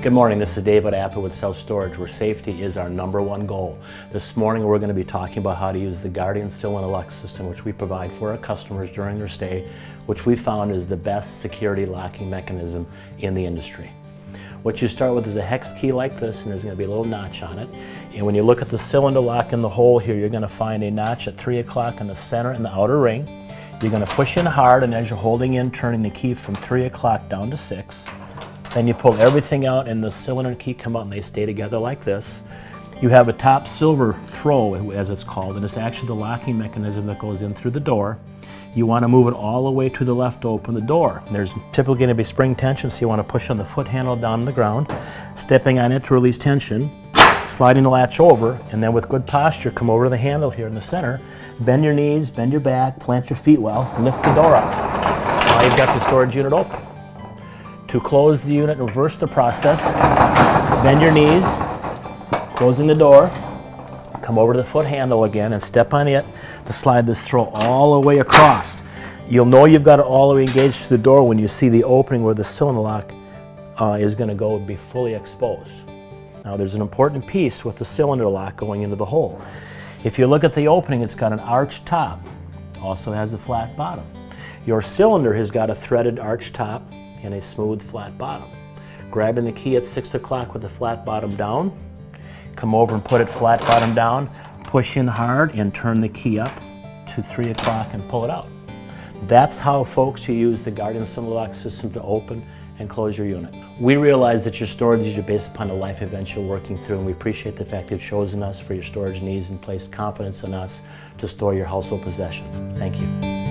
Good morning, this is David Applewood Self Storage, where safety is our number one goal. This morning we're going to be talking about how to use the Guardian Cylinder Lock system, which we provide for our customers during their stay, which we found is the best security locking mechanism in the industry. What you start with is a hex key like this, and there's going to be a little notch on it. And when you look at the cylinder lock in the hole here, you're going to find a notch at 3 o'clock in the center and the outer ring. You're going to push in hard, and as you're holding in, turning the key from 3 o'clock down to 6. Then you pull everything out and the cylinder and key come out and they stay together like this. You have a top silver throw, as it's called, and it's actually the locking mechanism that goes in through the door. You want to move it all the way to the left to open the door. There's typically going to be spring tension, so you want to push on the foot handle down on the ground, stepping on it to release tension, sliding the latch over, and then with good posture, come over to the handle here in the center, bend your knees, bend your back, plant your feet well, lift the door up. Now you've got the storage unit open. To close the unit, reverse the process. Bend your knees, closing the door. Come over to the foot handle again and step on it to slide this throw all the way across. You'll know you've got it all the way engaged to the door when you see the opening where the cylinder lock uh, is going to go be fully exposed. Now there's an important piece with the cylinder lock going into the hole. If you look at the opening, it's got an arched top, also has a flat bottom. Your cylinder has got a threaded arched top and a smooth flat bottom. Grabbing the key at 6 o'clock with the flat bottom down, come over and put it flat bottom down, push in hard and turn the key up to 3 o'clock and pull it out. That's how folks who use the Guardian Cylinder Lock system to open and close your unit. We realize that your storage needs are based upon the life events you're working through and we appreciate the fact you've chosen us for your storage needs and placed confidence in us to store your household possessions. Thank you.